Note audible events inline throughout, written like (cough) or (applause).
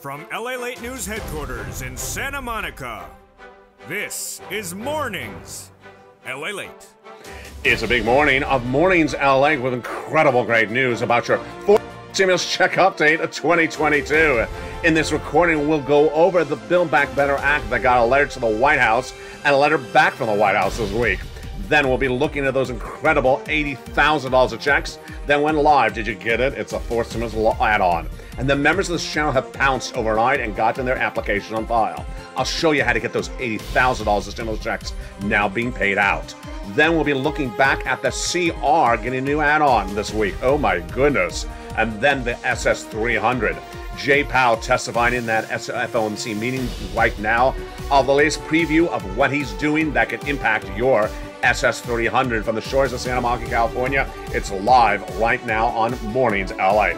From LA Late News headquarters in Santa Monica, this is Mornings LA Late. It's a big morning of Mornings LA with incredible great news about your stimulus check update of 2022. In this recording, we'll go over the Build Back Better Act that got a letter to the White House and a letter back from the White House this week. Then we'll be looking at those incredible $80,000 of checks that went live. Did you get it? It's a fourth stimulus add-on. And the members of this channel have pounced overnight and gotten their application on file. I'll show you how to get those $80,000 of stimulus checks now being paid out. Then we'll be looking back at the CR getting a new add-on this week. Oh my goodness. And then the SS300. Jay Powell testifying in that FOMC meeting right now the latest preview of what he's doing that could impact your SS300 from the shores of Santa Monica, California. It's live right now on Mornings LA.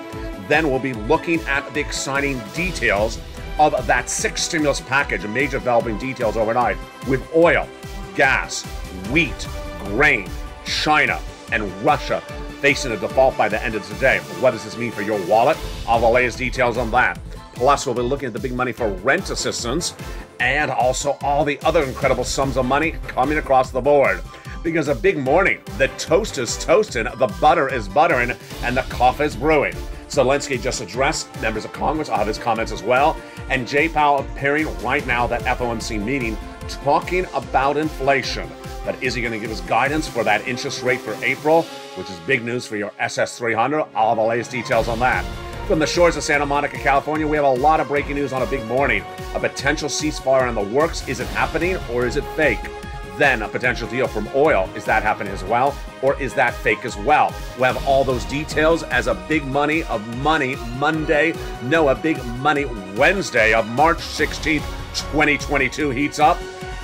Then we'll be looking at the exciting details of that six stimulus package, major developing details overnight with oil, gas, wheat, grain, China, and Russia facing a default by the end of today. What does this mean for your wallet? All the latest details on that. Plus, we'll be looking at the big money for rent assistance and also all the other incredible sums of money coming across the board. Because a big morning, the toast is toasting, the butter is buttering, and the coffee is brewing. Zelensky just addressed members of Congress. I'll have his comments as well. And Jay Powell appearing right now that FOMC meeting talking about inflation. But is he going to give us guidance for that interest rate for April, which is big news for your SS300? I'll have the latest details on that. From the shores of Santa Monica, California, we have a lot of breaking news on a big morning. A potential ceasefire in the works. Is it happening or is it fake? Then a potential deal from oil. Is that happening as well? Or is that fake as well? We'll have all those details as a big money of money Monday. No, a big money Wednesday of March 16th, 2022 heats up.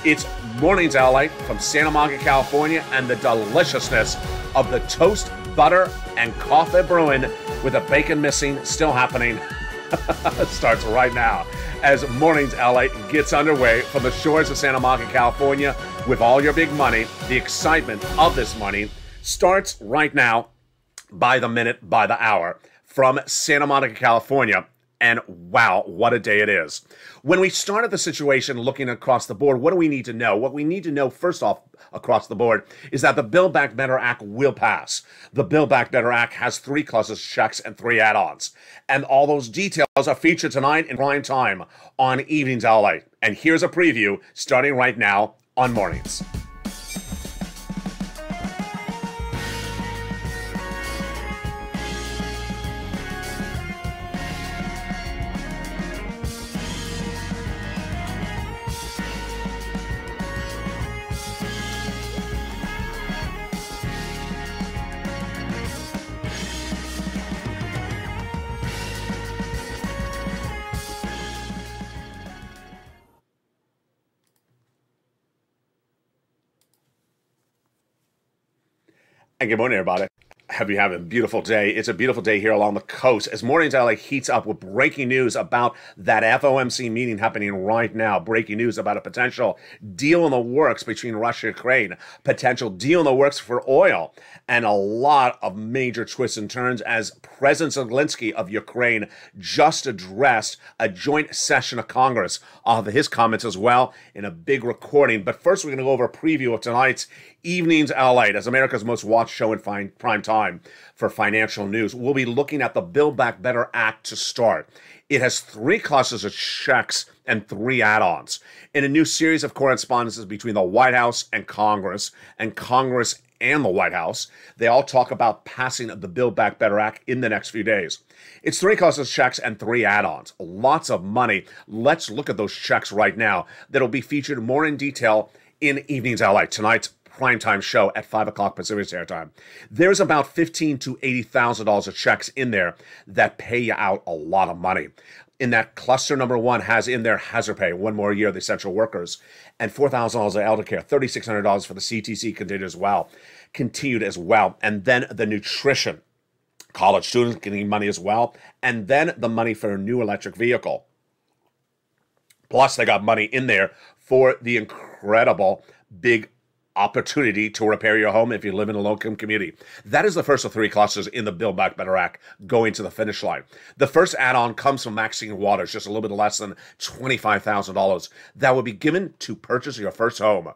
It's Mornings LA from Santa Monica, California, and the deliciousness of the toast, butter, and coffee brewing with the bacon missing still happening. (laughs) starts right now as Mornings LA gets underway from the shores of Santa Monica, California, with all your big money. The excitement of this money starts right now, by the minute, by the hour, from Santa Monica, California. And wow, what a day it is. When we started the situation looking across the board, what do we need to know? What we need to know, first off, across the board, is that the Build Back Better Act will pass. The Build Back Better Act has three clauses, checks, and three add ons. And all those details are featured tonight in prime time on Evenings LA. And here's a preview starting right now on Mornings. And good morning, everybody. Hope you having a beautiful day. It's a beautiful day here along the coast as Mornings LA heats up with breaking news about that FOMC meeting happening right now. Breaking news about a potential deal in the works between Russia and Ukraine, potential deal in the works for oil, and a lot of major twists and turns as President Zelensky of Ukraine just addressed a joint session of Congress. Have his comments as well in a big recording. But first, we're going to go over a preview of tonight's Evenings LA as America's most watched show in prime time for financial news. We'll be looking at the Build Back Better Act to start. It has three classes of checks and three add ons in a new series of correspondences between the White House and Congress, and Congress and the White House. They all talk about passing the Build Back Better Act in the next few days. It's three classes of checks and three add ons. Lots of money. Let's look at those checks right now that'll be featured more in detail in Evenings LA. Tonight's primetime show at 5 o'clock Pacific Standard Time. There's about fifteen to $80,000 of checks in there that pay you out a lot of money. In that cluster number one has in there hazard pay, one more year the essential workers, and $4,000 of elder care, $3,600 for the CTC continued as well, continued as well. And then the nutrition, college students getting money as well, and then the money for a new electric vehicle. Plus, they got money in there for the incredible big opportunity to repair your home if you live in a low income community. That is the first of three clusters in the Build Back Better Act going to the finish line. The first add on comes from Maxine Waters, just a little bit less than $25,000. That would be given to purchase your first home.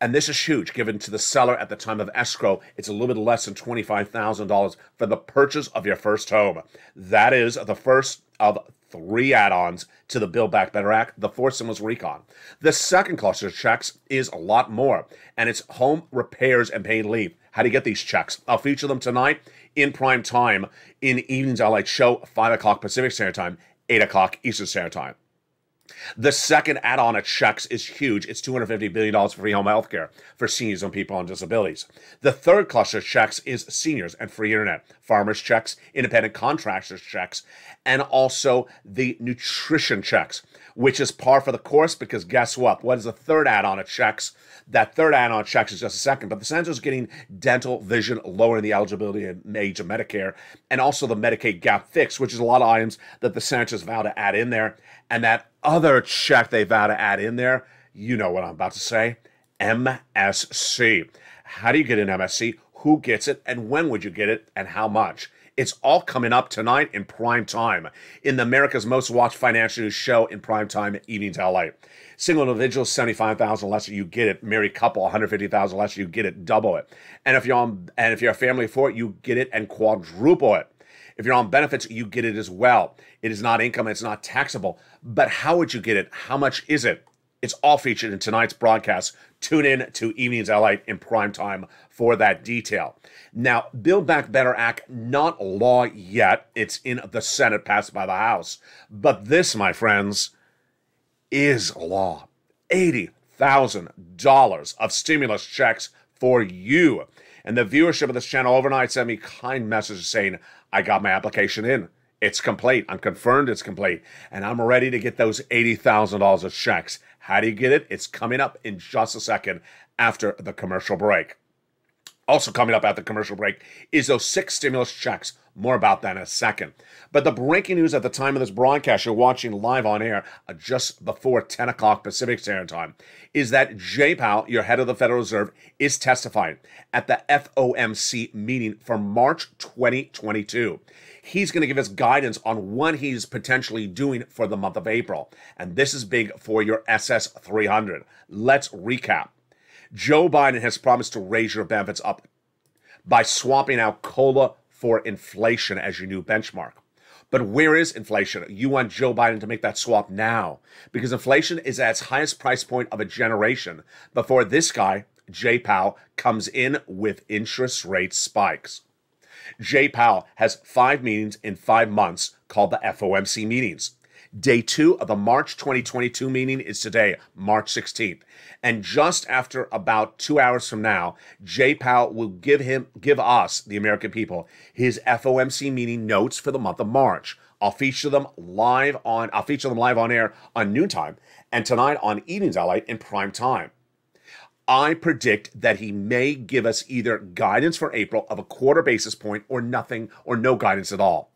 And this is huge, given to the seller at the time of escrow. It's a little bit less than $25,000 for the purchase of your first home. That is the first of three add-ons to the Build Back Better Act, the fourth stimulus recon. The second cluster of checks is a lot more, and it's home repairs and paid leave. How do you get these checks? I'll feature them tonight in prime time in Evenings LA Show, 5 o'clock Pacific Standard Time, 8 o'clock Eastern Standard Time. The second add-on of checks is huge. It's $250 billion for free home health care for seniors and people on disabilities. The third cluster of checks is seniors and free internet, farmers checks, independent contractors checks, and also the nutrition checks, which is par for the course because guess what? What is the third add-on of checks? That third add-on checks is just a second, but the center is getting dental, vision, lowering the eligibility and age of Medicare, and also the Medicaid gap fix, which is a lot of items that the senators vow to add in there. And that other check they vow to add in there, you know what I'm about to say, MSC. How do you get an MSC? Who gets it? And when would you get it? And how much? It's all coming up tonight in prime time in the America's Most Watched Financial News show in prime time evenings LA. Single individual, 75,000 less, you get it. Married couple, 150,000 less, you get it, double it. And if you're on, and if you're a family for it, you get it and quadruple it. If you're on benefits, you get it as well. It is not income, it's not taxable. But how would you get it? How much is it? It's all featured in tonight's broadcast. Tune in to Evenings LA in prime time for that detail. Now, Build Back Better Act, not law yet. It's in the Senate, passed by the House. But this, my friends, is law. $80,000 of stimulus checks for you. And the viewership of this channel overnight sent me kind messages saying, I got my application in. It's complete. I'm confirmed it's complete. And I'm ready to get those $80,000 of checks. How do you get it? It's coming up in just a second after the commercial break. Also, coming up after the commercial break is those six stimulus checks. More about that in a second. But the breaking news at the time of this broadcast, you're watching live on air uh, just before 10 o'clock Pacific Standard Time, is that Jay Powell, your head of the Federal Reserve, is testifying at the FOMC meeting for March 2022 he's going to give us guidance on what he's potentially doing for the month of April. And this is big for your SS 300. Let's recap. Joe Biden has promised to raise your benefits up by swapping out COLA for inflation as your new benchmark. But where is inflation? You want Joe Biden to make that swap now because inflation is at its highest price point of a generation before this guy, Jay Powell, comes in with interest rate spikes. Jay Powell has five meetings in five months called the FOMC meetings. Day two of the March 2022 meeting is today, March 16th. And just after about two hours from now, Jay Powell will give him, give us, the American people, his FOMC meeting notes for the month of March. I'll feature them live on, I'll feature them live on air on noontime and tonight on Evenings LA in prime time. I predict that he may give us either guidance for April of a quarter basis point or nothing or no guidance at all.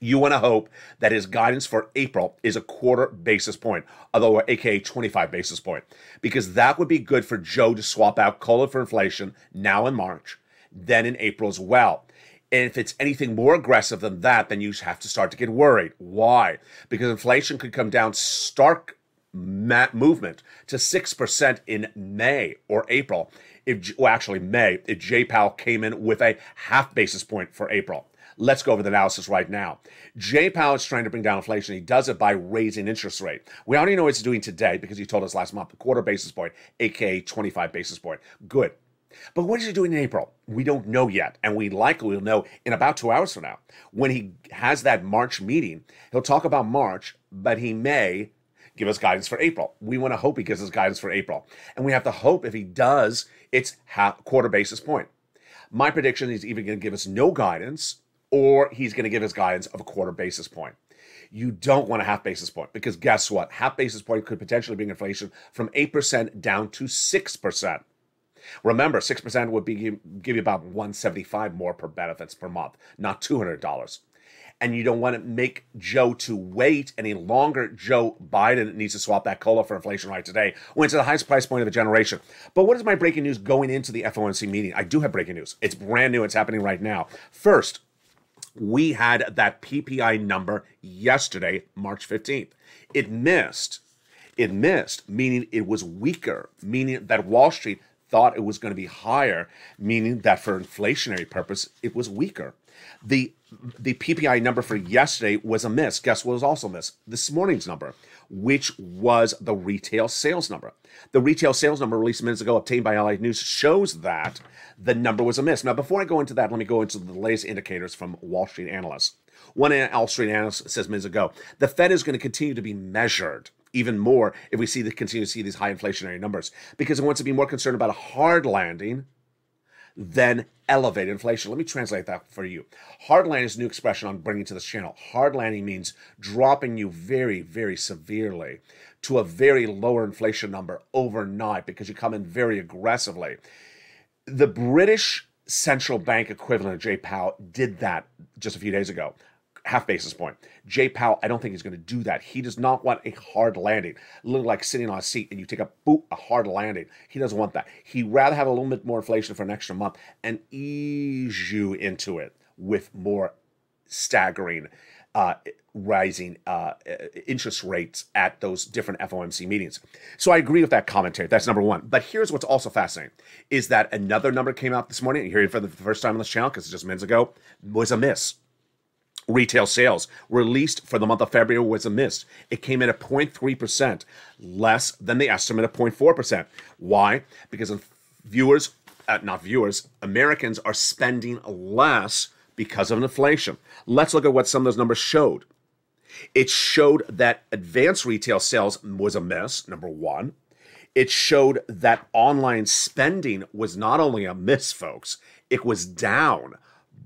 You want to hope that his guidance for April is a quarter basis point, although aka 25 basis point, because that would be good for Joe to swap out COLA for inflation now in March, then in April as well. And if it's anything more aggressive than that, then you have to start to get worried. Why? Because inflation could come down stark movement to 6% in May or April. If, well, actually, May, if Powell came in with a half basis point for April. Let's go over the analysis right now. Jay Powell is trying to bring down inflation. He does it by raising interest rate. We already know what he's doing today because he told us last month, a quarter basis point, aka 25 basis point. Good. But what is he doing in April? We don't know yet. And we likely will know in about two hours from now. When he has that March meeting, he'll talk about March, but he may give us guidance for April. We want to hope he gives us guidance for April. And we have to hope if he does, it's half quarter basis point. My prediction is either going to give us no guidance or he's going to give us guidance of a quarter basis point. You don't want a half basis point because guess what? Half basis point could potentially bring inflation from 8% down to 6%. Remember, 6% would be give you about 175 more per benefits per month, not $200. And you don't want to make Joe to wait any longer. Joe Biden needs to swap that cola for inflation right today it's at the highest price point of the generation. But what is my breaking news going into the FOMC meeting? I do have breaking news. It's brand new. It's happening right now. First, we had that PPI number yesterday, March 15th. It missed. It missed, meaning it was weaker, meaning that Wall Street thought it was going to be higher, meaning that for inflationary purpose, it was weaker. The the PPI number for yesterday was a miss. Guess what was also miss? This morning's number, which was the retail sales number. The retail sales number released minutes ago, obtained by LALATE News, shows that the number was a miss. Now, before I go into that, let me go into the latest indicators from Wall Street analysts. One Wall Street analyst says minutes ago, the Fed is going to continue to be measured even more if we see the continue to see these high inflationary numbers because it wants to be more concerned about a hard landing than elevate inflation. Let me translate that for you. Hard landing is a new expression I'm bringing to this channel. Hard landing means dropping you very, very severely to a very lower inflation number overnight because you come in very aggressively. The British central bank equivalent Jay Powell did that just a few days ago half basis point. Jay Powell, I don't think he's going to do that. He does not want a hard landing, little like sitting on a seat and you take a boot, a hard landing. He doesn't want that. He'd rather have a little bit more inflation for an extra month and ease you into it with more staggering uh, rising uh, interest rates at those different FOMC meetings. So I agree with that commentary. That's number one. But here's what's also fascinating is that another number came out this morning. You hear it for the first time on this channel because it's just minutes ago was a miss retail sales released for the month of February was a miss. It came in at 0.3%, less than the estimate of 0.4%. Why? Because viewers, uh, not viewers, Americans are spending less because of inflation. Let's look at what some of those numbers showed. It showed that advanced retail sales was a miss, number one. It showed that online spending was not only a miss, folks, it was down.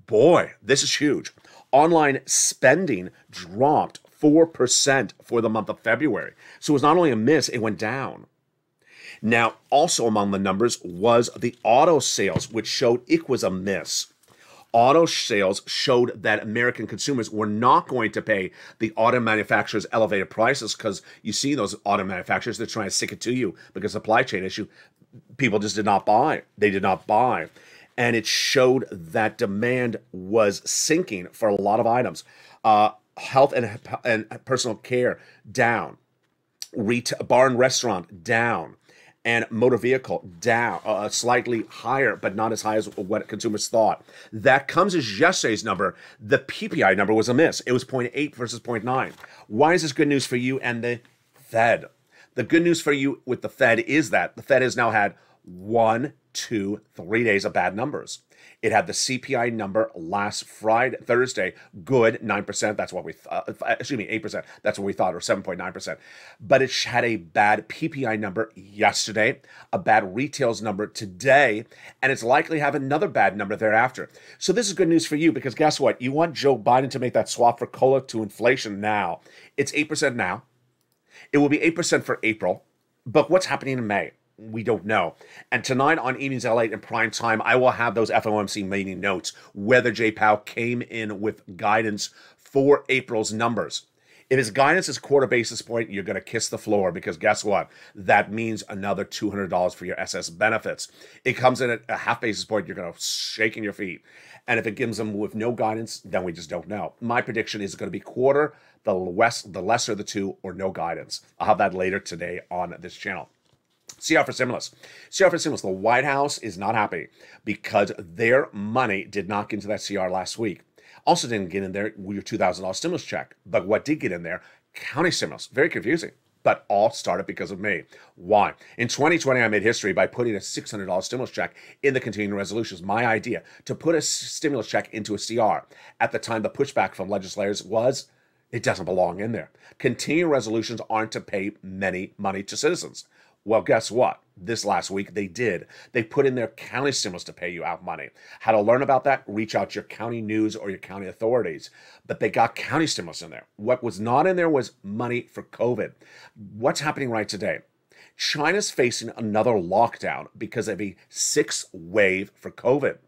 Boy, this is huge online spending dropped 4% for the month of February. So it was not only a miss, it went down. Now, also among the numbers was the auto sales, which showed it was a miss. Auto sales showed that American consumers were not going to pay the auto manufacturers elevated prices because you see those auto manufacturers, they're trying to stick it to you because supply chain issue. People just did not buy. They did not buy and it showed that demand was sinking for a lot of items. Uh, health and, and personal care down, Retail, bar and restaurant down, and motor vehicle down, uh, slightly higher, but not as high as what consumers thought. That comes as yesterday's number. The PPI number was a miss. It was 0.8 versus 0.9. Why is this good news for you and the Fed? The good news for you with the Fed is that the Fed has now had one two, three days of bad numbers. It had the CPI number last Friday, Thursday, good, 9%. That's what we uh, excuse me, 8%. That's what we thought, or 7.9%. But it had a bad PPI number yesterday, a bad retails number today, and it's likely to have another bad number thereafter. So this is good news for you because guess what? You want Joe Biden to make that swap for COLA to inflation now. It's 8% now. It will be 8% for April. But what's happening in May? We don't know. And tonight on Evenings LA in prime time, I will have those FOMC meeting notes whether Jay Powell came in with guidance for April's numbers. If his guidance is quarter basis point, you're going to kiss the floor because guess what? That means another $200 for your SS benefits. It comes in at a half basis point, you're going to shake in your feet. And if it gives them with no guidance, then we just don't know. My prediction is going to be quarter, the less, the lesser of the two, or no guidance. I'll have that later today on this channel. CR for stimulus. CR for stimulus. The White House is not happy because their money did not get into that CR last week. Also didn't get in there your $2,000 stimulus check. But what did get in there? County stimulus. Very confusing. But all started because of me. Why? In 2020, I made history by putting a $600 stimulus check in the continuing resolutions. My idea to put a stimulus check into a CR. At the time, the pushback from legislators was it doesn't belong in there. Continuing resolutions aren't to pay many money to citizens. Well, guess what? This last week they did. They put in their county stimulus to pay you out money. How to learn about that? Reach out to your county news or your county authorities. But they got county stimulus in there. What was not in there was money for COVID. What's happening right today? China's facing another lockdown because of a sixth wave for COVID.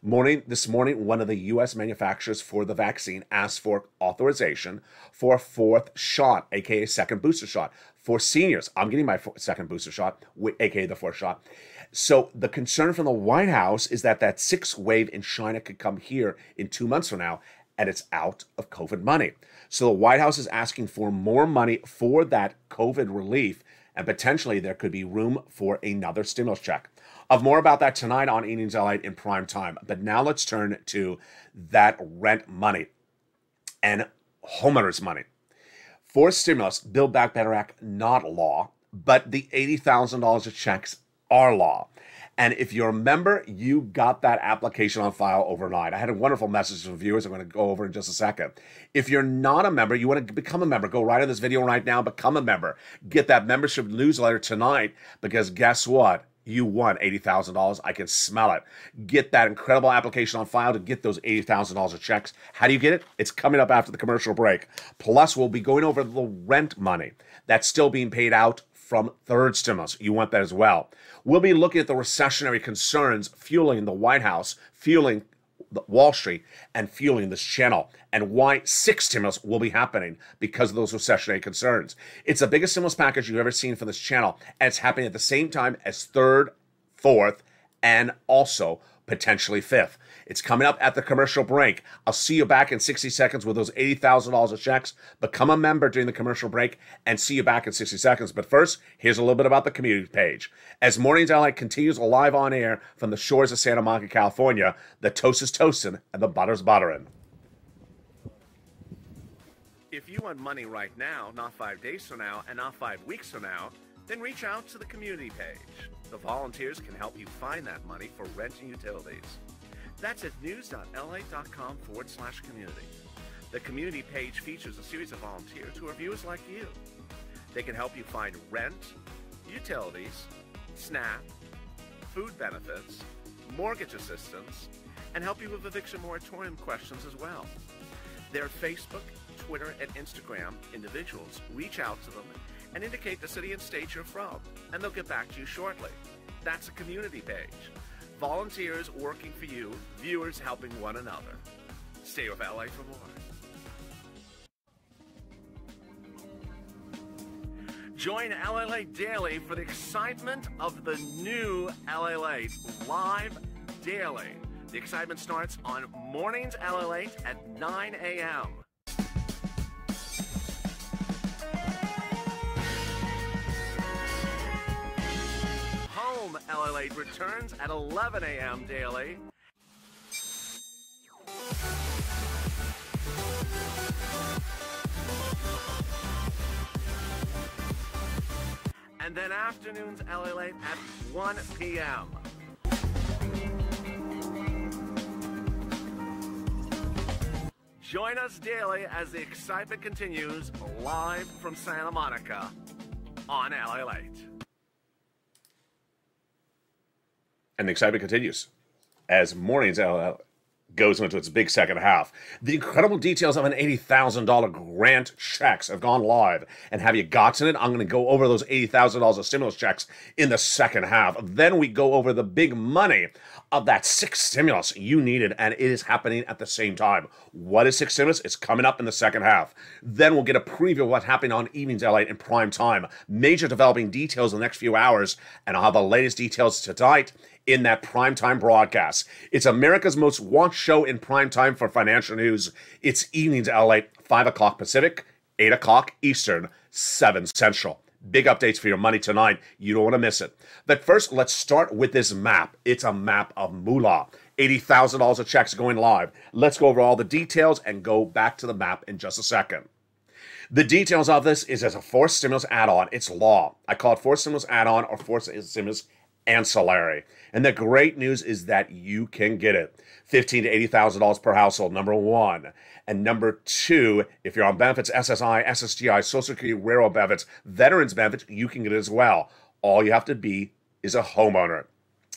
Morning this morning, one of the U.S. manufacturers for the vaccine asked for authorization for a fourth shot, aka second booster shot for seniors. I'm getting my second booster shot, with aka the fourth shot. So the concern from the White House is that that sixth wave in China could come here in two months from now, and it's out of COVID money. So the White House is asking for more money for that COVID relief, and potentially there could be room for another stimulus check. Of more about that tonight on Evenings LA in prime time. But now let's turn to that rent money and homeowners money. For stimulus, Build Back Better Act, not law, but the $80,000 of checks are law. And if you're a member, you got that application on file overnight. I had a wonderful message from viewers I'm going to go over in just a second. If you're not a member, you want to become a member, go right on this video right now, become a member. Get that membership newsletter tonight because guess what? You won $80,000. I can smell it. Get that incredible application on file to get those $80,000 of checks. How do you get it? It's coming up after the commercial break. Plus, we'll be going over the rent money that's still being paid out from third stimulus. You want that as well. We'll be looking at the recessionary concerns fueling the White House, fueling Wall Street, and fueling this channel, and why six stimulus will be happening because of those recessionary concerns. It's the biggest stimulus package you've ever seen from this channel, and it's happening at the same time as third, fourth, and also potentially fifth. It's coming up at the commercial break. I'll see you back in 60 seconds with those $80,000 of checks. Become a member during the commercial break and see you back in 60 seconds. But first, here's a little bit about the community page. As Mornings LA continues live on air from the shores of Santa Monica, California, the toast is toasting and the butter's buttering. If you want money right now, not five days from now, and not five weeks from now, then reach out to the community page. The volunteers can help you find that money for rent and utilities. That's at news.la.com forward slash community. The community page features a series of volunteers who are viewers like you. They can help you find rent, utilities, SNAP, food benefits, mortgage assistance, and help you with eviction moratorium questions as well. Their Facebook, Twitter, and Instagram individuals reach out to them and indicate the city and state you're from, and they'll get back to you shortly. That's a community page volunteers working for you, viewers helping one another. Stay with LA for more. Join LA Daily for the excitement of the new LA live daily. The excitement starts on mornings LA at 9 a.m. Home LA returns at 11 a.m. daily. And then afternoons LA Late at 1 p.m. Join us daily as the excitement continues live from Santa Monica on LA Late. And the excitement continues as mornings uh, goes into its big second half. The incredible details of an $80,000 grant checks have gone live. And have you gotten it? I'm going to go over those $80,000 of stimulus checks in the second half. Then we go over the big money of that six stimulus you needed, and it is happening at the same time. What is six stimulus? It's coming up in the second half. Then we'll get a preview of what happened on Evenings LA in prime time. Major developing details in the next few hours, and I'll have the latest details tonight in that primetime broadcast. It's America's most watched show in primetime for financial news. It's evenings LA, 5 o'clock Pacific, 8 o'clock Eastern, 7 Central. Big updates for your money tonight. You don't want to miss it. But first, let's start with this map. It's a map of moolah. $80,000 of checks going live. Let's go over all the details and go back to the map in just a second. The details of this is as a forced stimulus add-on. It's law. I call it forced stimulus add-on or forced stimulus ancillary. And the great news is that you can get it. Fifteen to eighty thousand dollars per household, number one. And number two, if you're on benefits, SSI, SSDI, Social Security, railroad benefits, veterans benefits, you can get it as well. All you have to be is a homeowner.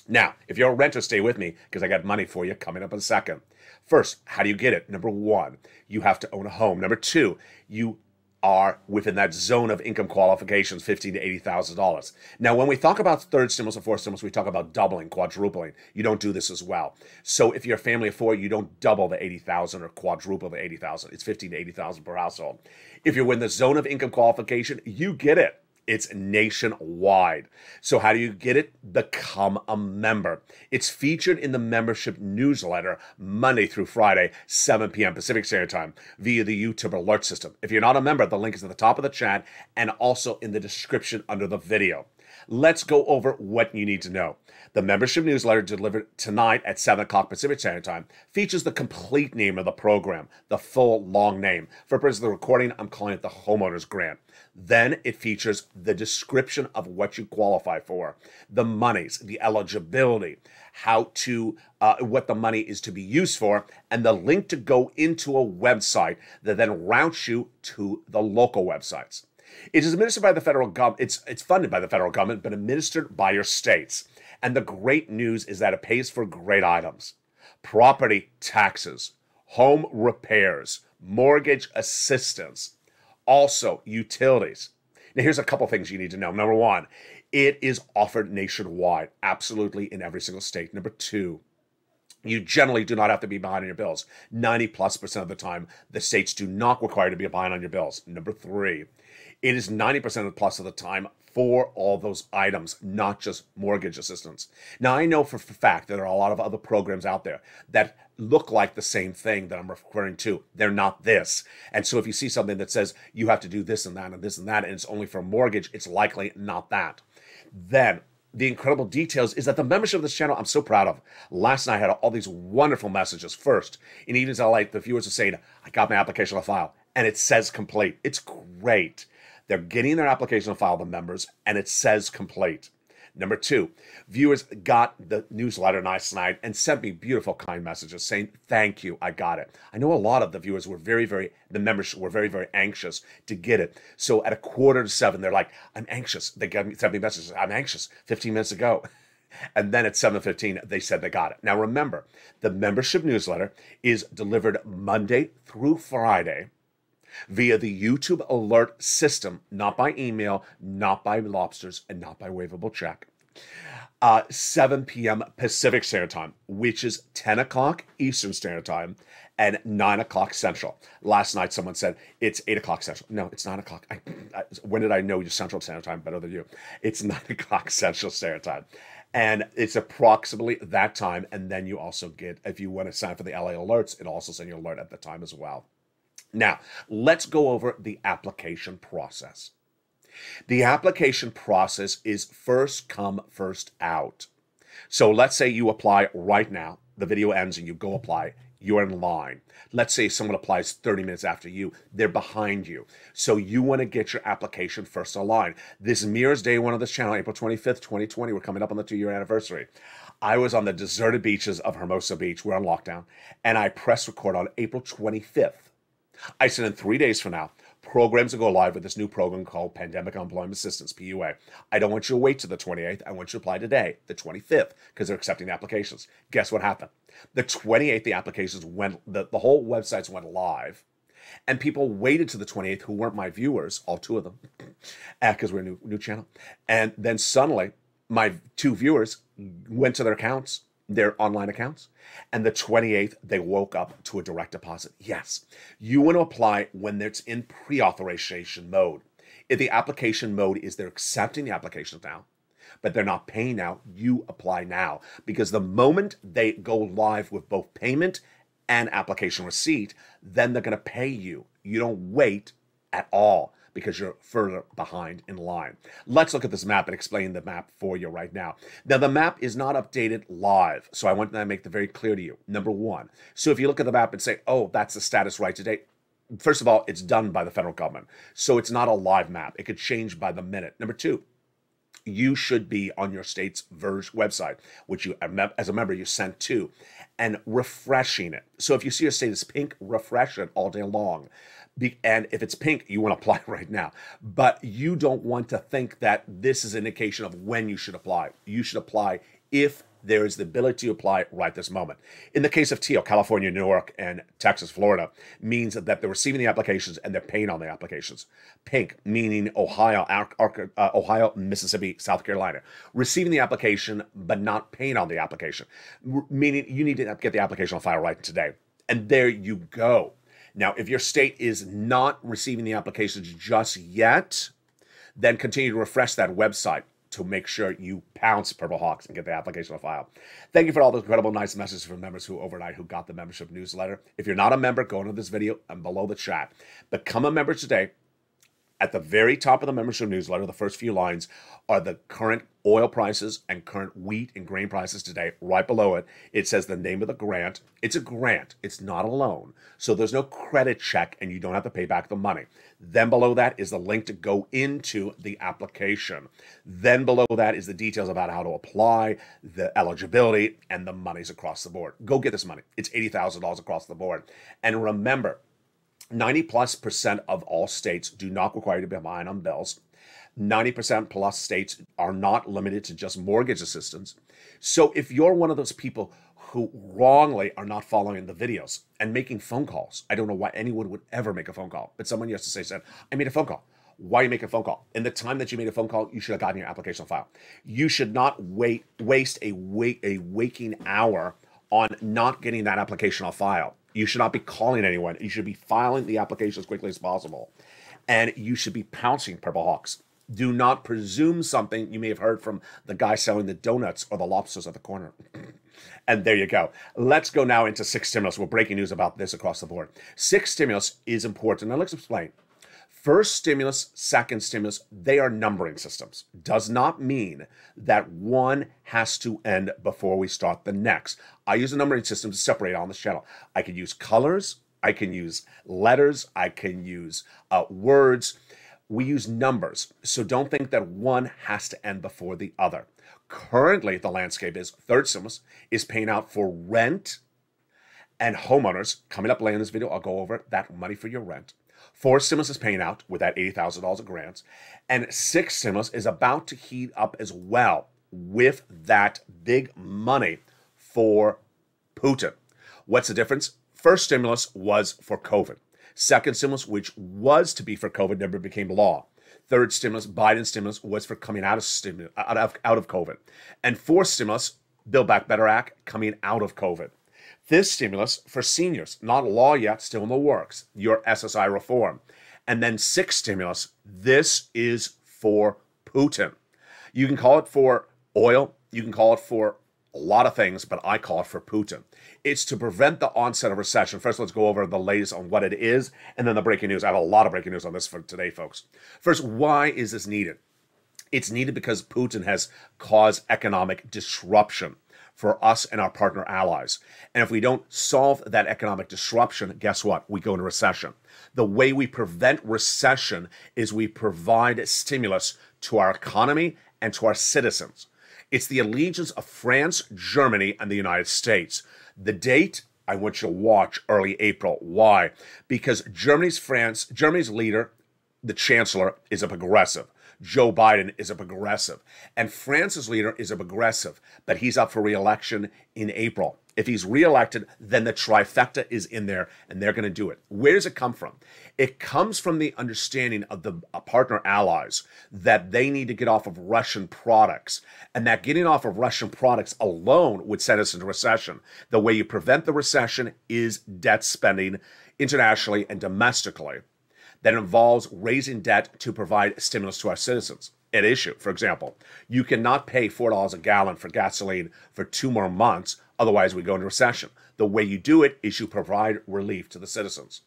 Now, if you're a renter, stay with me because I got money for you coming up in a second. First, how do you get it? Number one, you have to own a home. Number two, you are within that zone of income qualifications, fifteen to eighty thousand dollars. Now, when we talk about third stimulus and fourth stimulus, we talk about doubling, quadrupling. You don't do this as well. So, if you're a family of four, you don't double the eighty thousand or quadruple the eighty thousand. It's fifteen to eighty thousand per household. If you're in the zone of income qualification, you get it. It's nationwide. So, how do you get it? Become a member. It's featured in the membership newsletter Monday through Friday, 7 p.m. Pacific Standard Time via the YouTube alert system. If you're not a member, the link is at the top of the chat and also in the description under the video. Let's go over what you need to know. The membership newsletter delivered tonight at 7 o'clock Pacific Standard Time features the complete name of the program, the full long name. For purposes of the recording, I'm calling it the Homeowners Grant. Then it features the description of what you qualify for, the monies, the eligibility, how to, uh, what the money is to be used for, and the link to go into a website that then routes you to the local websites. It is administered by the federal government. It's it's funded by the federal government, but administered by your states. And the great news is that it pays for great items: property taxes, home repairs, mortgage assistance, also utilities. Now, here's a couple things you need to know. Number one, it is offered nationwide, absolutely in every single state. Number two, you generally do not have to be behind on your bills. 90 plus percent of the time, the states do not require to be behind on your bills. Number three, it is 90% plus of the time for all those items, not just mortgage assistance. Now, I know for a fact that there are a lot of other programs out there that look like the same thing that I'm referring to. They're not this. And so if you see something that says you have to do this and that and this and that, and it's only for a mortgage, it's likely not that. Then the incredible details is that the membership of this channel I'm so proud of. Last night I had all these wonderful messages. First, in Evenings LA, the viewers are saying, I got my application on file and it says complete. It's great. They're getting their application file the members, and it says complete. Number two, viewers got the newsletter last night and sent me beautiful, kind messages saying, Thank you, I got it. I know a lot of the viewers were very, very, the members were very, very anxious to get it. So at a quarter to seven, they're like, I'm anxious. They got me, sent me messages, I'm anxious 15 minutes ago. (laughs) And then at 7:15 they said they got it. Now remember, the membership newsletter is delivered Monday through Friday via the YouTube alert system, not by email, not by lobsters, and not by waivable check. Uh, 7 p.m. Pacific Standard Time, which is 10 o'clock Eastern Standard Time and 9 o'clock Central. Last night, someone said it's 8 o'clock Central. No, it's 9 o'clock. I, I, when did I know your Central Standard Time better than you? It's (laughs) 9 o'clock Central Standard Time. And it's approximately that time. And then you also get, if you want to sign for the LA alerts, it'll also send you an alert at the time as well. Now, let's go over the application process. The application process is first come, first out. So let's say you apply right now, the video ends and you go apply, you're in line. Let's say someone applies 30 minutes after you, they're behind you. So you want to get your application first online. This mirrors day one of this channel, April 25th, 2020. We're coming up on the two year anniversary. I was on the deserted beaches of Hermosa Beach. We're on lockdown. And I press record on April 25th I said in three days from now, programs will go live with this new program called Pandemic Unemployment Assistance, PUA. I don't want you to wait to the 28th. I want you to apply today, the 25th, because they're accepting applications. Guess what happened? The 28th, the applications went, the, the whole websites went live. And people waited to the 28th who weren't my viewers, all two of them, (clears throat) eh, because we're a new, new channel. And then suddenly, my two viewers went to their accounts their online accounts. And the 28th, they woke up to a direct deposit. Yes, you want to apply when it's in pre authorization mode. If the application mode is they're accepting the applications now, but they're not paying now, you apply now. Because the moment they go live with both payment and application receipt, then they're going to pay you. You don't wait at all because you're further behind in line. Let's look at this map and explain the map for you right now. Now, the map is not updated live, so I want to make that very clear to you. Number one. So if you look at the map and say, oh, that's the status right today, first of all, it's done by the federal government. So it's not a live map. It could change by the minute. Number two, you should be on your state's Verge website, which you, as a member, you sent to, and refreshing it. So if you see your state is pink, refresh it all day long. And if it's pink, you want to apply (laughs) right now. But you don't want to think that this is an indication of when you should apply. You should apply if there is the ability to apply right this moment. In the case of teal, California, New York, and Texas, Florida, means that they're receiving the applications and they're paying on the applications. Pink, meaning Ohio, uh, Ohio, Mississippi, South Carolina, receiving the application but not paying on the application, meaning you need to get the application on file right today. And there you go. Now, if your state is not receiving the applications just yet, then continue to refresh that website to make sure you pounce Purple Hawks and get the application on file. Thank you for all those incredible nice messages from members who overnight who got the membership newsletter. If you're not a member, go into this video and below the chat. Become a member today. At the very top of the membership newsletter, the first few lines are the current oil prices and current wheat and grain prices today. Right below it, it says the name of the grant. It's a grant, it's not a loan. So there's no credit check and you don't have to pay back the money. Then below that is the link to go into the application. Then below that is the details about how to apply, the eligibility, and the monies across the board. Go get this money. It's $80,000 across the board. And remember, 90 plus percent of all states do not require you to be behind on bills. 90% plus states are not limited to just mortgage assistance. So if you're one of those people who wrongly are not following the videos and making phone calls, I don't know why anyone would ever make a phone call, but someone yesterday said, I made a phone call. Why are you making a phone call? In the time that you made a phone call, you should have gotten your application file. You should not wait waste a wait a waking hour on not getting that application on file. You should not be calling anyone. You should be filing the application as quickly as possible. And you should be pouncing Purple Hawks. Do not presume something you may have heard from the guy selling the donuts or the lobsters at the corner. (clears throat) and there you go. Let's go now into six stimulus. We're breaking news about this across the board. Six stimulus is important. Now let's explain. First stimulus, second stimulus, they are numbering systems. Does not mean that one has to end before we start the next. I use a numbering system to separate on this channel. I can use colors, I can use letters, I can use uh, words. We use numbers. So don't think that one has to end before the other. Currently, the landscape is third stimulus is paying out for rent and homeowners. Coming up later in this video, I'll go over that money for your rent. Four stimulus is paying out with that $80,000 of grants. And six stimulus is about to heat up as well with that big money for Putin. What's the difference? First stimulus was for COVID. Second stimulus, which was to be for COVID, never became law. Third stimulus, Biden stimulus, was for coming out of out of, out of COVID. And fourth stimulus, Build Back Better Act, coming out of COVID. This stimulus for seniors, not law yet, still in the works, your SSI reform. And then sixth stimulus, this is for Putin. You can call it for oil, you can call it for a lot of things, but I call it for Putin. It's to prevent the onset of recession. First, let's go over the latest on what it is, and then the breaking news. I have a lot of breaking news on this for today, folks. First, why is this needed? It's needed because Putin has caused economic disruption for us and our partner allies. And if we don't solve that economic disruption, guess what? We go into recession. The way we prevent recession is we provide stimulus to our economy and to our citizens. It's the allegiance of France, Germany, and the United States. The date I want you to watch early April. Why? Because Germany's France, Germany's leader, the chancellor, is a progressive. Joe Biden is a progressive. And France's leader is a progressive, but he's up for reelection in April. If he's reelected, then the trifecta is in there and they're going to do it. Where does it come from? It comes from the understanding of the uh, partner allies that they need to get off of Russian products and that getting off of Russian products alone would send us into recession. The way you prevent the recession is debt spending internationally and domestically that involves raising debt to provide stimulus to our citizens. At issue, for example, you cannot pay $4 a gallon for gasoline for two more months, otherwise, we go into recession. The way you do it is you provide relief to the citizens.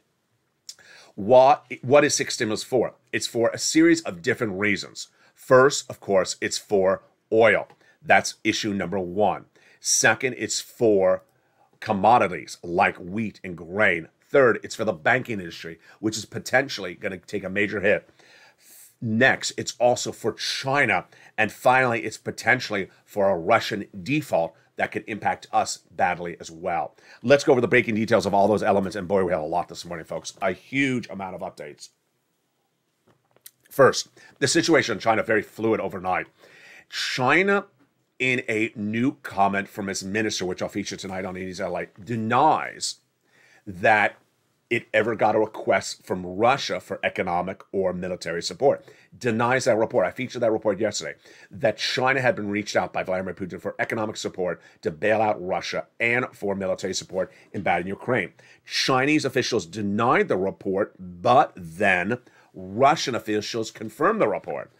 What, what is six stimulus for? It's for a series of different reasons. First, of course, it's for oil. That's issue number one. Second, it's for commodities like wheat and grain. Third, it's for the banking industry, which is potentially going to take a major hit. Next, it's also for China. And finally, it's potentially for a Russian default that could impact us badly as well. Let's go over the breaking details of all those elements. And boy, we have a lot this morning, folks. A huge amount of updates. First, the situation in China very fluid overnight. China in a new comment from its minister, which I'll feature tonight on Evenings LA, denies that it ever got a request from Russia for economic or military support. Denies that report. I featured that report yesterday that China had been reached out by Vladimir Putin for economic support to bail out Russia and for military support in battle Ukraine. Chinese officials denied the report, but then Russian officials confirmed the report.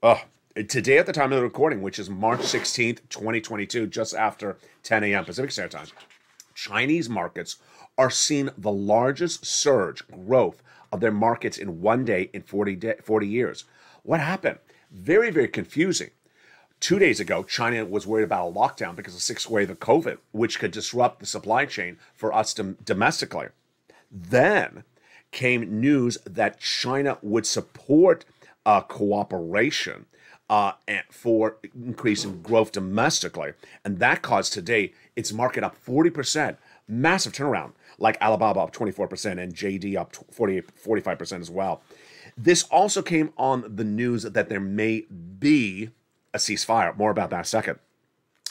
Oh, today at the time of the recording, which is March 16th, 2022, just after 10 a.m. Pacific Standard Time, Chinese markets are seeing the largest surge growth of their markets in one day in 40, day, 40 years. What happened? Very, very confusing. Two days ago, China was worried about a lockdown because of sixth wave of COVID, which could disrupt the supply chain for us dom- domestically. Then came news that China would support uh, cooperation uh, for increasing growth domestically. And that caused today its market up 40%. Massive turnaround, like Alibaba up 24% and JD up 48, 45% as well. This also came on the news that there may be a ceasefire. More about that in a second.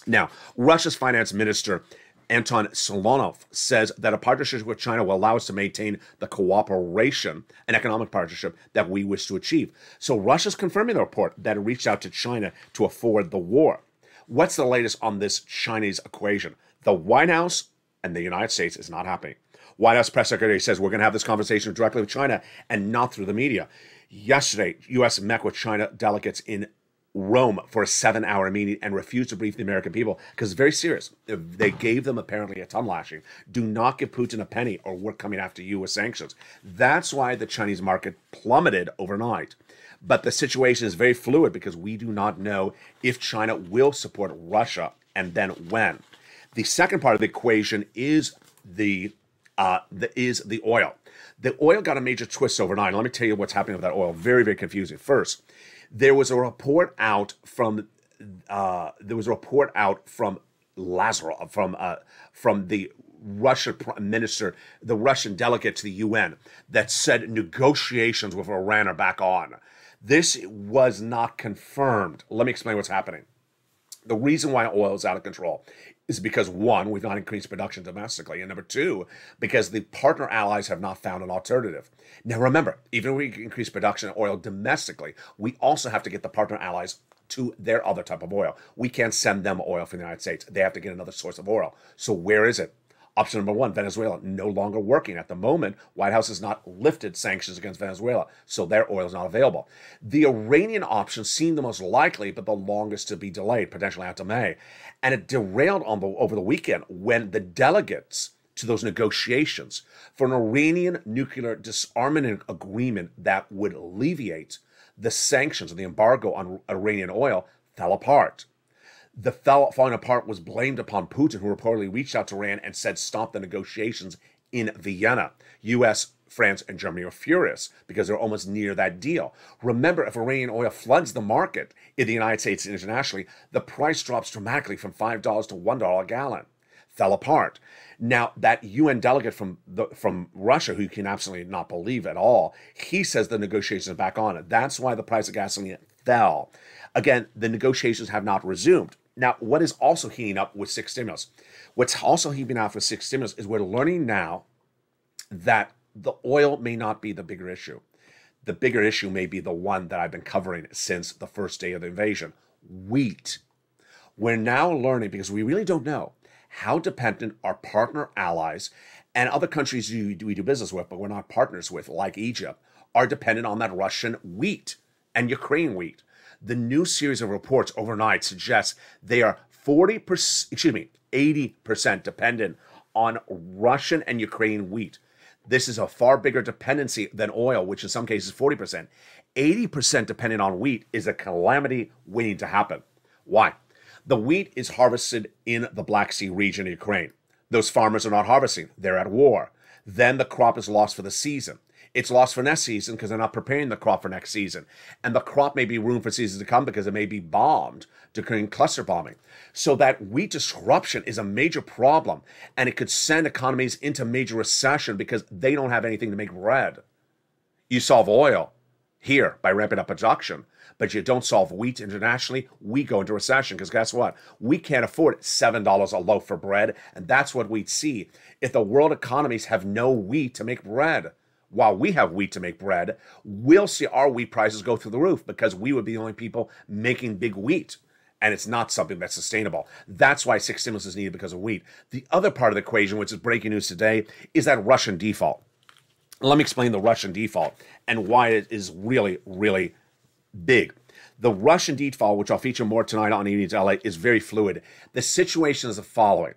Now, Russia's finance minister Anton Siluanov says that a partnership with China will allow us to maintain the cooperation and economic partnership that we wish to achieve. So Russia's confirming the report that it reached out to China to afford the war. What's the latest on this Chinese equation? The White House and the United States is not happening. White House press secretary says we're going to have this conversation directly with China and not through the media. Yesterday, U.S. met with China delegates in Rome for a seven hour meeting and refused to brief the American people because it's very serious. They gave them apparently a ton lashing. Do not give Putin a penny or we're coming after you with sanctions. That's why the Chinese market plummeted overnight. But the situation is very fluid because we do not know if China will support Russia and then when. The second part of the equation is the, uh, the is the oil. The oil got a major twist overnight. Let me tell you what's happening with that oil. Very, very confusing. First, there was a report out from uh, there was a report out from Lazarus from uh, from the Russian minister, the Russian delegate to the UN, that said negotiations with Iran are back on. This was not confirmed. Let me explain what's happening. The reason why oil is out of control is because one, we've not increased production domestically, and number two, because the partner allies have not found an alternative. Now, remember, even if we increase production of oil domestically, we also have to get the partner allies to their other type of oil. We can't send them oil from the United States. They have to get another source of oil. So, where is it? Option number one, Venezuela, no longer working. At the moment, White House has not lifted sanctions against Venezuela, so their oil is not available. The Iranian option seemed the most likely, but the longest to be delayed, potentially out to May. And it derailed on the, over the weekend when the delegates to those negotiations for an Iranian nuclear disarmament agreement that would alleviate the sanctions and the embargo on Iranian oil fell apart the fell, falling apart was blamed upon Putin, who reportedly reached out to Iran and said stop the negotiations in Vienna. U.S., France, and Germany are furious because they're almost near that deal. Remember, if Iranian oil floods the market in the United States and internationally, the price drops dramatically from $5 to $1 a gallon. Fell apart. Now, that UN delegate from the, from Russia, who you can absolutely not believe at all, he says the negotiations are back on. That's why the price of gasoline fell. Again, the negotiations have not resumed. Now, what is also heating up with six stimulus? What's also heating up with six stimulus is we're learning now that the oil may not be the bigger issue. The bigger issue may be the one that I've been covering since the first day of the invasion wheat. We're now learning because we really don't know how dependent our partner allies and other countries we do business with, but we're not partners with, like Egypt, are dependent on that Russian wheat and Ukraine wheat. The new series of reports overnight suggests they are 40%, excuse me, 80% dependent on Russian and Ukrainian wheat. This is a far bigger dependency than oil, which in some cases 40%. 80% dependent on wheat is a calamity waiting to happen. Why? The wheat is harvested in the Black Sea region of Ukraine. Those farmers are not harvesting, they're at war. Then the crop is lost for the season. It's lost for next season because they're not preparing the crop for next season. And the crop may be ruined for seasons to come because it may be bombed during cluster bombing. So that wheat disruption is a major problem and it could send economies into major recession because they don't have anything to make bread. You solve oil, here by ramping up production, but you don't solve wheat internationally, we go into recession. Because guess what? We can't afford $7 a loaf for bread. And that's what we'd see if the world economies have no wheat to make bread. While we have wheat to make bread, we'll see our wheat prices go through the roof because we would be the only people making big wheat. And it's not something that's sustainable. That's why six stimulus is needed because of wheat. The other part of the equation, which is breaking news today, is that Russian default. Let me explain the Russian default and why it is really, really big. The Russian default, which I'll feature more tonight on Evenings LA, is very fluid. The situation is the following.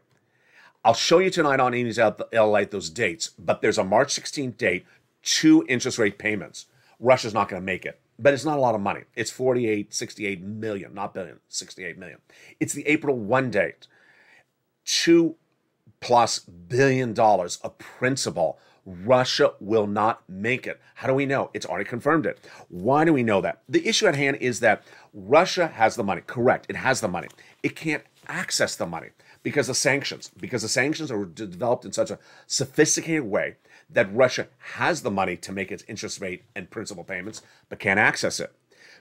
I'll show you tonight on Evenings LA those dates, but there's a March 16th date, two interest rate payments. Russia's not going to make it, but it's not a lot of money. It's 48, 68 million, not billion, 68 million. It's the April 1 date, two plus billion dollars of principal Russia will not make it. How do we know? It's already confirmed it. Why do we know that? The issue at hand is that Russia has the money. Correct. It has the money. It can't access the money because of sanctions, because the sanctions are developed in such a sophisticated way that Russia has the money to make its interest rate and principal payments, but can't access it.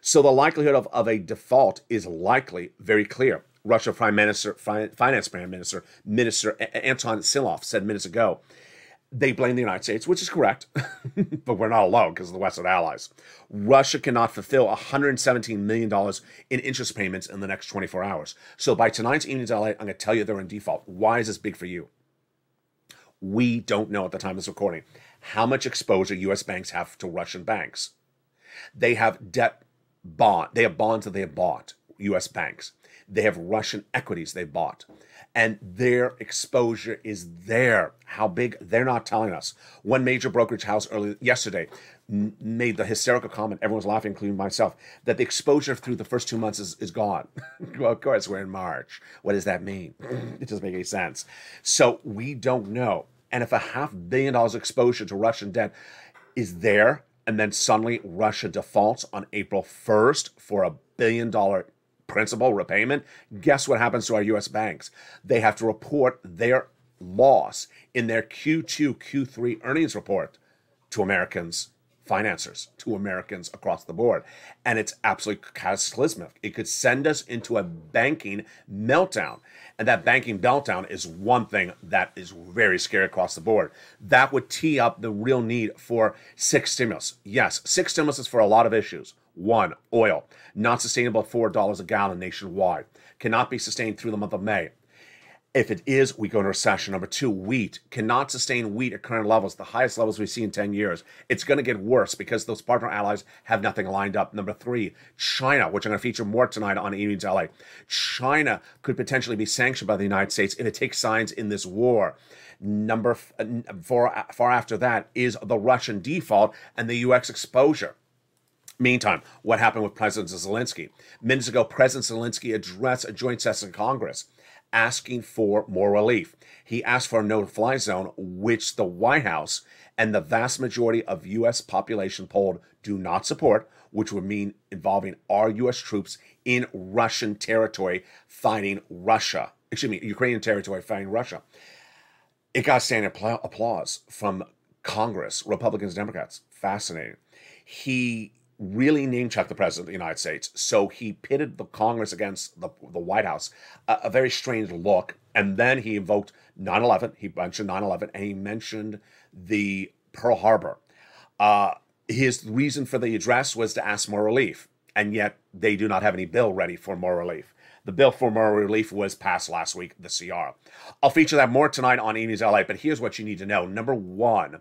So the likelihood of, of a default is likely very clear. Russia Prime Minister, Finance Prime Minister, Minister Anton Siluanov said minutes ago they blame the United States, which is correct, (laughs) but we're not alone because of the Western allies. Russia cannot fulfill $117 million in interest payments in the next 24 hours. So by tonight's evening's LA, I'm going to tell you they're in default. Why is this big for you? We don't know at the time of this recording how much exposure U.S. banks have to Russian banks. They have debt bond, they have bonds that they have bought, U.S. banks. They have Russian equities they bought and their exposure is there. How big? They're not telling us. One major brokerage house early yesterday made the hysterical comment, everyone's laughing, including myself, that the exposure through the first two months is, is gone. (laughs) well, of course, we're in March. What does that mean? (clears throat) it doesn't make any sense. So we don't know. And if a half billion dollars exposure to Russian debt is there, and then suddenly Russia defaults on April 1st for a billion dollar principal repayment, guess what happens to our US banks? They have to report their loss in their Q2, Q3 earnings report to Americans financiers to Americans across the board. And it's absolutely cataclysmic. It could send us into a banking meltdown. And that banking meltdown is one thing that is very scary across the board. That would tee up the real need for six stimulus. Yes, six stimulus is for a lot of issues. One, oil, not sustainable at $4 a gallon nationwide, cannot be sustained through the month of May. If it is, we go into recession. Number two, wheat cannot sustain wheat at current levels, the highest levels we've seen in 10 years. It's going to get worse because those partner allies have nothing lined up. Number three, China, which I'm going to feature more tonight on Evenings LA. China could potentially be sanctioned by the United States if it takes signs in this war. Number four, far after that is the Russian default and the U.S. exposure. Meantime, what happened with President Zelensky? Minutes ago, President Zelensky addressed a joint session in Congress asking for more relief. He asked for a no fly zone, which the White House and the vast majority of U.S. population polled do not support, which would mean involving our U.S. troops in Russian territory fighting Russia. Excuse me, Ukrainian territory fighting Russia. It got standing applause from Congress, Republicans, Democrats. Fascinating. He really name checked the president of the United States. So he pitted the Congress against the, the White House, a, a very strange look. And then he invoked 9 11. He mentioned 9 11 and he mentioned the Pearl Harbor. Uh, his reason for the address was to ask more relief. And yet they do not have any bill ready for more relief. The bill for more relief was passed last week, the CR. I'll feature that more tonight on Evenings LA, but here's what you need to know. Number one,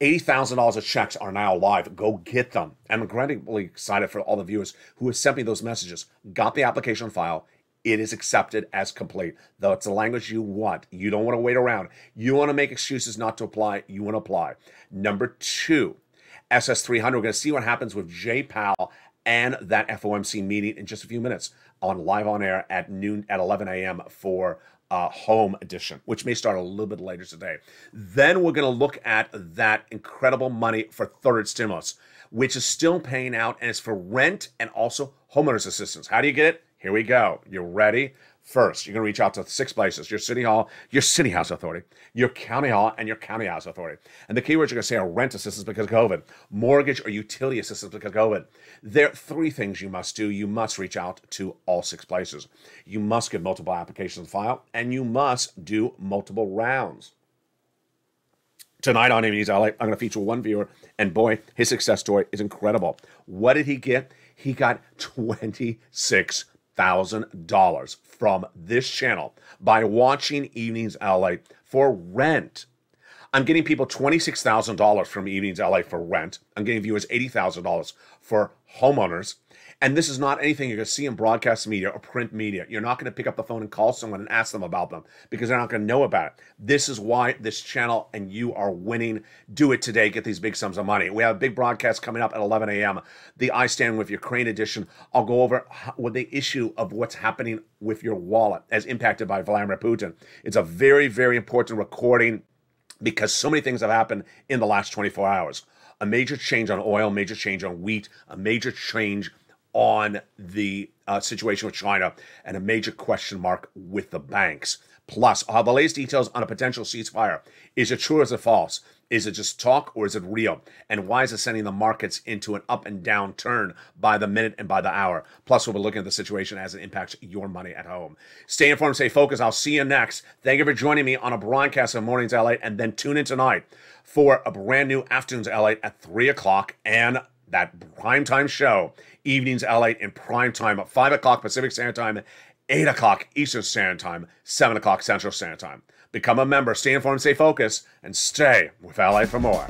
$80,000 of checks are now live. Go get them. I'm incredibly excited for all the viewers who have sent me those messages. Got the application file. It is accepted as complete. Though it's the language you want. You don't want to wait around. You want to make excuses not to apply. You want to apply. Number two, SS300. We're going to see what happens with Powell and that FOMC meeting in just a few minutes on live on air at noon at 11 a.m. for uh, home edition, which may start a little bit later today. Then we're going to look at that incredible money for third stimulus, which is still paying out and it's for rent and also homeowners assistance. How do you get it? Here we go. You ready? First, you're going to reach out to six places your city hall, your city house authority, your county hall, and your county house authority. And the keywords you're going to say are rent assistance because of COVID, mortgage or utility assistance because of COVID. There are three things you must do. You must reach out to all six places. You must get multiple applications filed, and you must do multiple rounds. Tonight on Evenings LA, I'm going to feature one viewer, and boy, his success story is incredible. What did he get? He got 26 $1,000 from this channel by watching Evenings LA for rent. I'm getting people $26,000 from Evenings LA for rent. I'm getting viewers $80,000 for homeowners. And this is not anything you're going to see in broadcast media or print media. You're not going to pick up the phone and call someone and ask them about them because they're not going to know about it. This is why this channel and you are winning. Do it today. Get these big sums of money. We have a big broadcast coming up at 11 a.m. The I Stand With Ukraine edition. I'll go over with the issue of what's happening with your wallet as impacted by Vladimir Putin. It's a very, very important recording because so many things have happened in the last 24 hours. A major change on oil, major change on wheat, a major change on the uh, situation with China and a major question mark with the banks. Plus, I'll have the latest details on a potential ceasefire. Is it true or is it false? Is it just talk or is it real? And why is it sending the markets into an up and down turn by the minute and by the hour? Plus, we'll be looking at the situation as it impacts your money at home. Stay informed, stay focused. I'll see you next. Thank you for joining me on a broadcast of Mornings LA, and then tune in tonight for a brand new Afternoons LA at 3 o'clock and that primetime show, Evenings LA in prime time at 5 o'clock Pacific Standard Time, 8 o'clock Eastern Standard Time, 7 o'clock Central Standard Time. Become a member, stay informed, stay focused, and stay with LA for more.